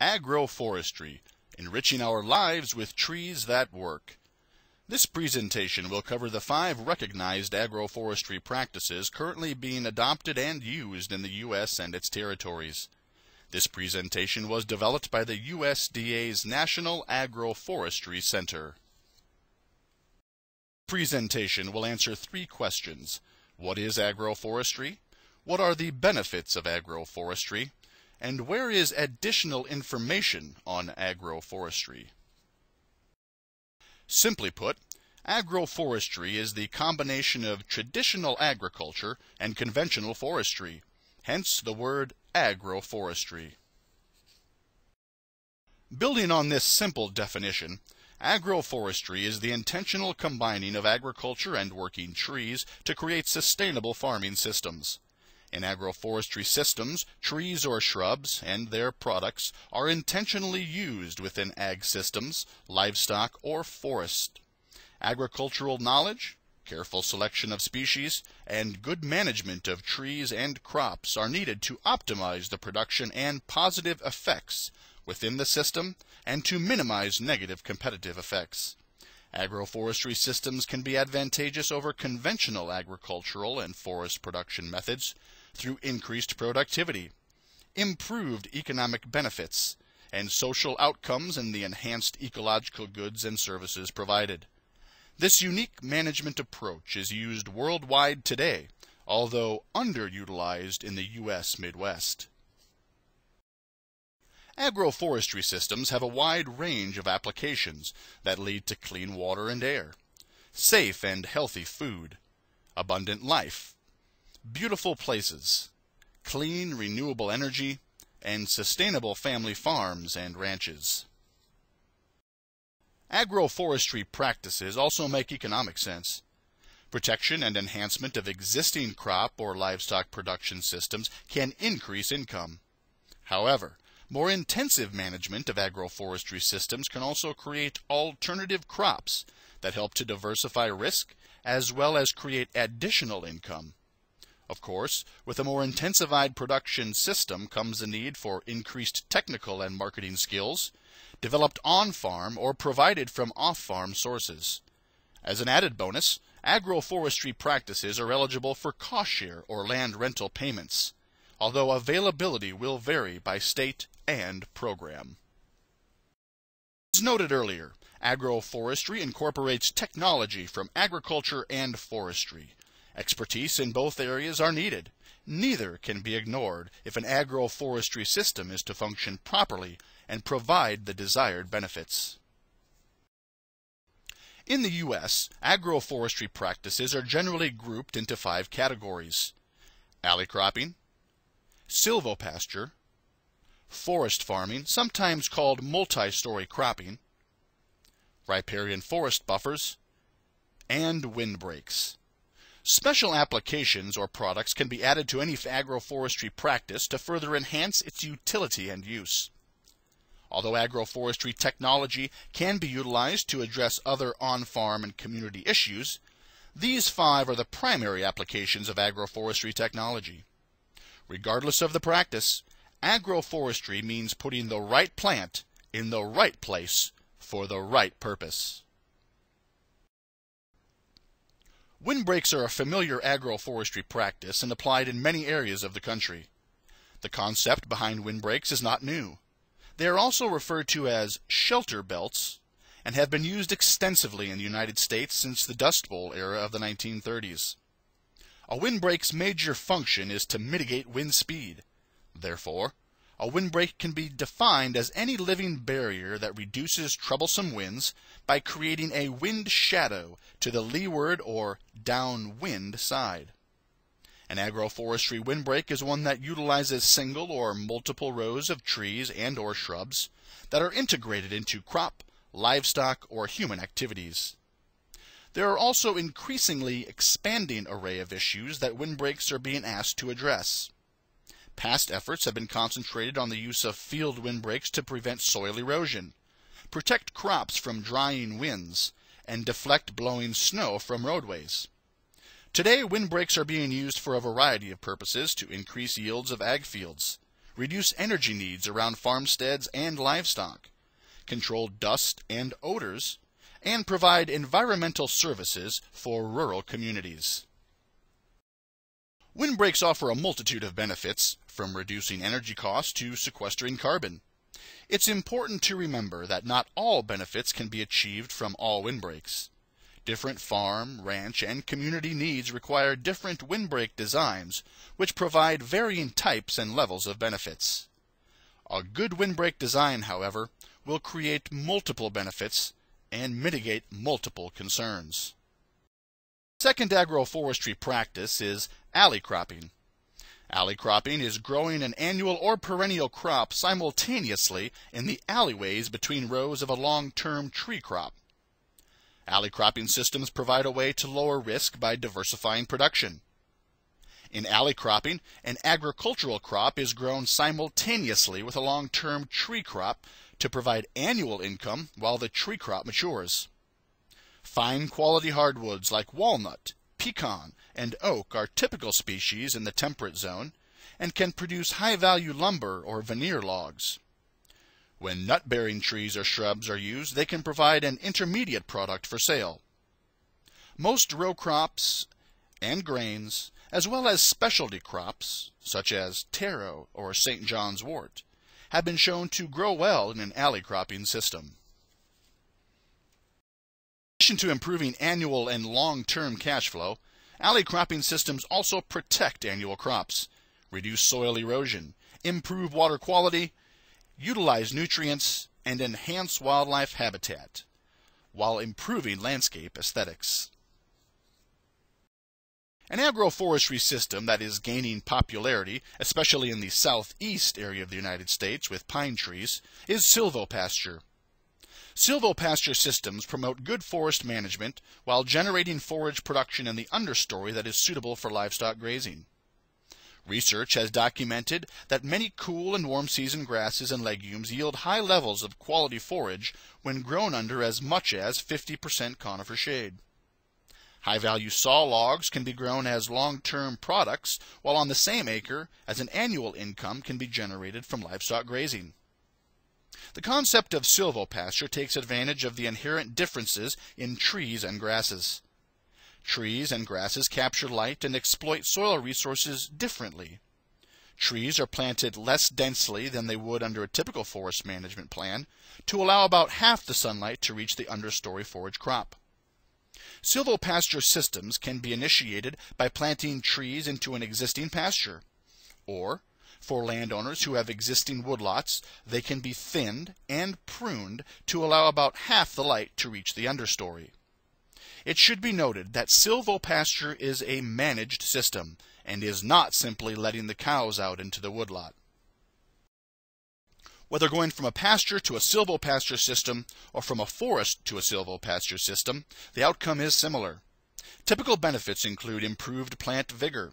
Agroforestry, enriching our lives with trees that work. This presentation will cover the five recognized agroforestry practices currently being adopted and used in the U.S. and its territories. This presentation was developed by the USDA's National Agroforestry Center. Presentation will answer three questions. What is agroforestry? What are the benefits of agroforestry? And where is additional information on agroforestry? Simply put, agroforestry is the combination of traditional agriculture and conventional forestry, hence the word agroforestry. Building on this simple definition, agroforestry is the intentional combining of agriculture and working trees to create sustainable farming systems. In agroforestry systems, trees or shrubs and their products are intentionally used within ag systems, livestock, or forest. Agricultural knowledge, careful selection of species, and good management of trees and crops are needed to optimize the production and positive effects within the system and to minimize negative competitive effects. Agroforestry systems can be advantageous over conventional agricultural and forest production methods through increased productivity, improved economic benefits, and social outcomes in the enhanced ecological goods and services provided. This unique management approach is used worldwide today, although underutilized in the U.S. Midwest. Agroforestry systems have a wide range of applications that lead to clean water and air, safe and healthy food, abundant life, beautiful places, clean, renewable energy, and sustainable family farms and ranches. Agroforestry practices also make economic sense. Protection and enhancement of existing crop or livestock production systems can increase income. However, more intensive management of agroforestry systems can also create alternative crops that help to diversify risk as well as create additional income. Of course, with a more intensified production system comes the need for increased technical and marketing skills, developed on farm or provided from off farm sources. As an added bonus, agroforestry practices are eligible for cost share or land rental payments, although availability will vary by state and program. As noted earlier, agroforestry incorporates technology from agriculture and forestry. Expertise in both areas are needed. Neither can be ignored if an agroforestry system is to function properly and provide the desired benefits. In the U.S., agroforestry practices are generally grouped into five categories alley cropping, silvopasture, forest farming, sometimes called multi story cropping, riparian forest buffers, and windbreaks. Special applications or products can be added to any agroforestry practice to further enhance its utility and use. Although agroforestry technology can be utilized to address other on-farm and community issues, these five are the primary applications of agroforestry technology. Regardless of the practice, agroforestry means putting the right plant in the right place for the right purpose. Windbreaks are a familiar agroforestry practice and applied in many areas of the country. The concept behind windbreaks is not new. They are also referred to as shelter belts and have been used extensively in the United States since the Dust Bowl era of the 1930s. A windbreak's major function is to mitigate wind speed. Therefore, a windbreak can be defined as any living barrier that reduces troublesome winds by creating a wind shadow to the leeward or downwind side. An agroforestry windbreak is one that utilizes single or multiple rows of trees and or shrubs that are integrated into crop, livestock, or human activities. There are also increasingly expanding array of issues that windbreaks are being asked to address. Past efforts have been concentrated on the use of field windbreaks to prevent soil erosion, protect crops from drying winds, and deflect blowing snow from roadways. Today, windbreaks are being used for a variety of purposes to increase yields of ag fields, reduce energy needs around farmsteads and livestock, control dust and odors, and provide environmental services for rural communities. Windbreaks offer a multitude of benefits, from reducing energy costs to sequestering carbon. It's important to remember that not all benefits can be achieved from all windbreaks. Different farm, ranch, and community needs require different windbreak designs, which provide varying types and levels of benefits. A good windbreak design, however, will create multiple benefits and mitigate multiple concerns. Second agroforestry practice is alley cropping. Alley cropping is growing an annual or perennial crop simultaneously in the alleyways between rows of a long-term tree crop. Alley cropping systems provide a way to lower risk by diversifying production. In alley cropping, an agricultural crop is grown simultaneously with a long-term tree crop to provide annual income while the tree crop matures. Fine quality hardwoods like walnut, pecan, and oak are typical species in the temperate zone and can produce high-value lumber or veneer logs. When nut-bearing trees or shrubs are used, they can provide an intermediate product for sale. Most row crops and grains, as well as specialty crops, such as taro or St. John's wort, have been shown to grow well in an alley cropping system. In addition to improving annual and long-term cash flow, alley cropping systems also protect annual crops, reduce soil erosion, improve water quality, utilize nutrients, and enhance wildlife habitat, while improving landscape aesthetics. An agroforestry system that is gaining popularity, especially in the southeast area of the United States with pine trees, is silvopasture. Silvopasture systems promote good forest management while generating forage production in the understory that is suitable for livestock grazing. Research has documented that many cool and warm season grasses and legumes yield high levels of quality forage when grown under as much as 50% conifer shade. High value saw logs can be grown as long term products, while on the same acre as an annual income can be generated from livestock grazing. The concept of silvopasture takes advantage of the inherent differences in trees and grasses. Trees and grasses capture light and exploit soil resources differently. Trees are planted less densely than they would under a typical forest management plan to allow about half the sunlight to reach the understory forage crop. Silvopasture systems can be initiated by planting trees into an existing pasture. Or, for landowners who have existing woodlots, they can be thinned and pruned to allow about half the light to reach the understory. It should be noted that silvopasture is a managed system and is not simply letting the cows out into the woodlot. Whether going from a pasture to a silvopasture system or from a forest to a silvopasture system, the outcome is similar. Typical benefits include improved plant vigor,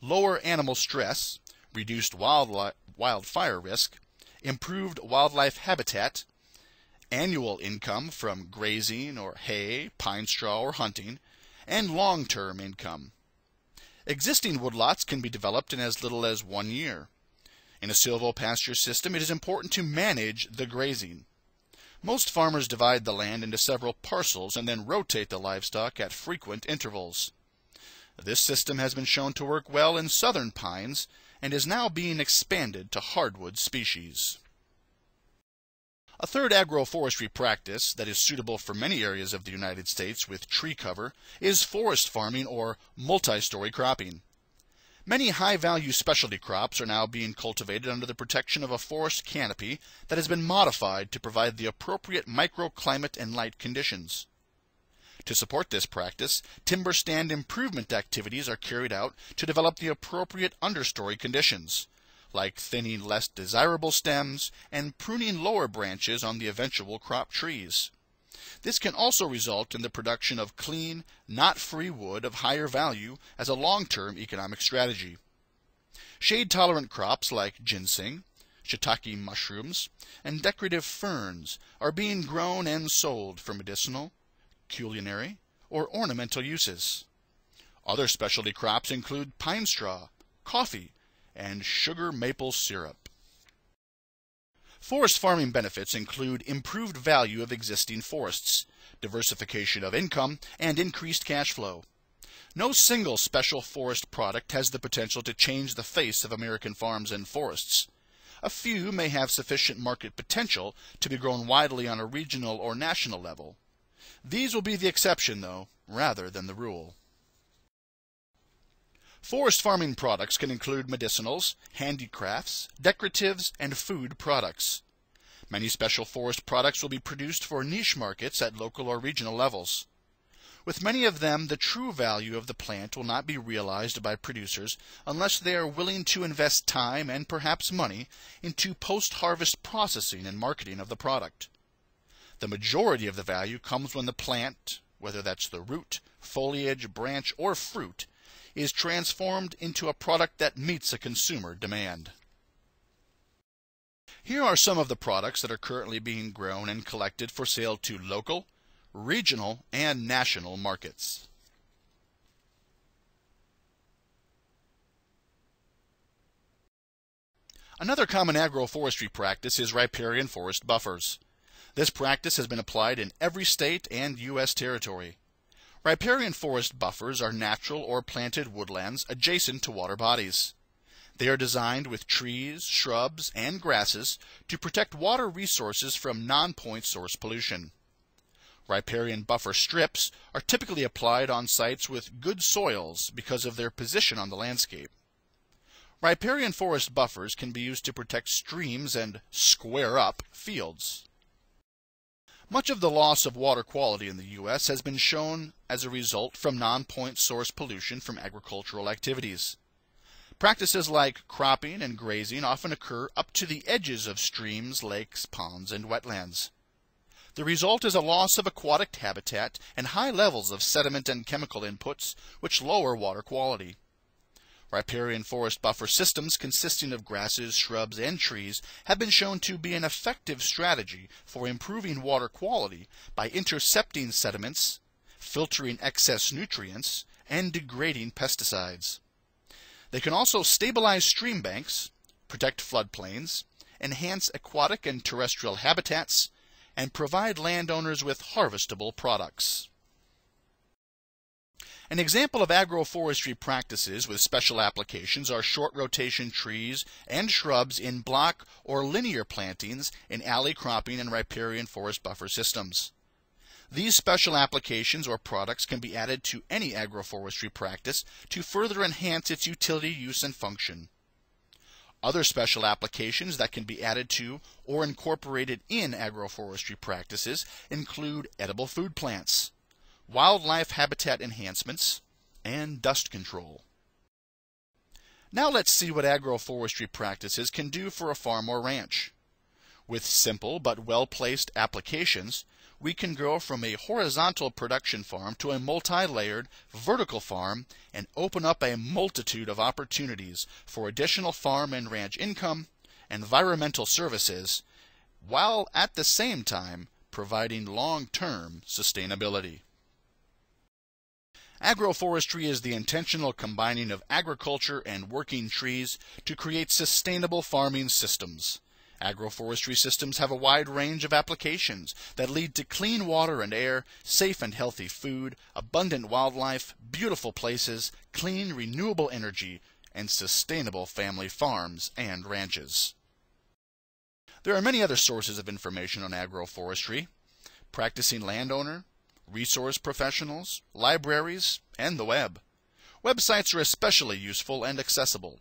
lower animal stress, reduced wildfire risk, improved wildlife habitat, annual income from grazing or hay, pine straw, or hunting, and long-term income. Existing woodlots can be developed in as little as one year. In a silvopasture system, it is important to manage the grazing. Most farmers divide the land into several parcels and then rotate the livestock at frequent intervals. This system has been shown to work well in southern pines and is now being expanded to hardwood species. A third agroforestry practice that is suitable for many areas of the United States with tree cover is forest farming or multi-story cropping. Many high-value specialty crops are now being cultivated under the protection of a forest canopy that has been modified to provide the appropriate microclimate and light conditions. To support this practice, timber stand improvement activities are carried out to develop the appropriate understory conditions like thinning less desirable stems and pruning lower branches on the eventual crop trees. This can also result in the production of clean, knot free wood of higher value as a long term economic strategy. Shade tolerant crops like ginseng, shiitake mushrooms, and decorative ferns are being grown and sold for medicinal, culinary, or ornamental uses. Other specialty crops include pine straw, coffee, and sugar maple syrup. Forest farming benefits include improved value of existing forests, diversification of income, and increased cash flow. No single special forest product has the potential to change the face of American farms and forests. A few may have sufficient market potential to be grown widely on a regional or national level. These will be the exception, though, rather than the rule. Forest farming products can include medicinals, handicrafts, decoratives, and food products. Many special forest products will be produced for niche markets at local or regional levels. With many of them, the true value of the plant will not be realized by producers unless they are willing to invest time and perhaps money into post-harvest processing and marketing of the product. The majority of the value comes when the plant, whether that's the root, foliage, branch, or fruit, is transformed into a product that meets a consumer demand. Here are some of the products that are currently being grown and collected for sale to local, regional, and national markets. Another common agroforestry practice is riparian forest buffers. This practice has been applied in every state and U.S. territory. Riparian forest buffers are natural or planted woodlands adjacent to water bodies. They are designed with trees, shrubs, and grasses to protect water resources from non-point source pollution. Riparian buffer strips are typically applied on sites with good soils because of their position on the landscape. Riparian forest buffers can be used to protect streams and square up fields. Much of the loss of water quality in the U.S. has been shown as a result from non-point source pollution from agricultural activities. Practices like cropping and grazing often occur up to the edges of streams, lakes, ponds, and wetlands. The result is a loss of aquatic habitat and high levels of sediment and chemical inputs, which lower water quality. Riparian forest buffer systems consisting of grasses, shrubs, and trees have been shown to be an effective strategy for improving water quality by intercepting sediments, filtering excess nutrients, and degrading pesticides. They can also stabilize stream banks, protect floodplains, enhance aquatic and terrestrial habitats, and provide landowners with harvestable products. An example of agroforestry practices with special applications are short rotation trees and shrubs in block or linear plantings in alley cropping and riparian forest buffer systems. These special applications or products can be added to any agroforestry practice to further enhance its utility, use, and function. Other special applications that can be added to or incorporated in agroforestry practices include edible food plants, wildlife habitat enhancements, and dust control. Now let's see what agroforestry practices can do for a farm or ranch. With simple but well-placed applications, we can grow from a horizontal production farm to a multi-layered vertical farm and open up a multitude of opportunities for additional farm and ranch income, environmental services, while at the same time providing long-term sustainability. Agroforestry is the intentional combining of agriculture and working trees to create sustainable farming systems. Agroforestry systems have a wide range of applications that lead to clean water and air, safe and healthy food, abundant wildlife, beautiful places, clean renewable energy, and sustainable family farms and ranches. There are many other sources of information on agroforestry. Practicing landowner, resource professionals, libraries, and the web. Websites are especially useful and accessible.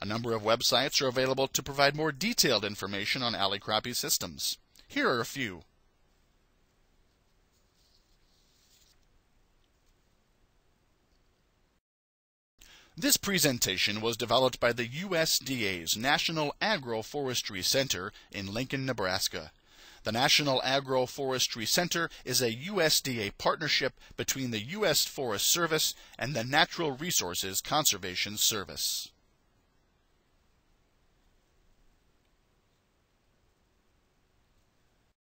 A number of websites are available to provide more detailed information on alley cropping systems. Here are a few. This presentation was developed by the USDA's National Agroforestry Center in Lincoln, Nebraska. The National Agroforestry Center is a USDA partnership between the U.S. Forest Service and the Natural Resources Conservation Service.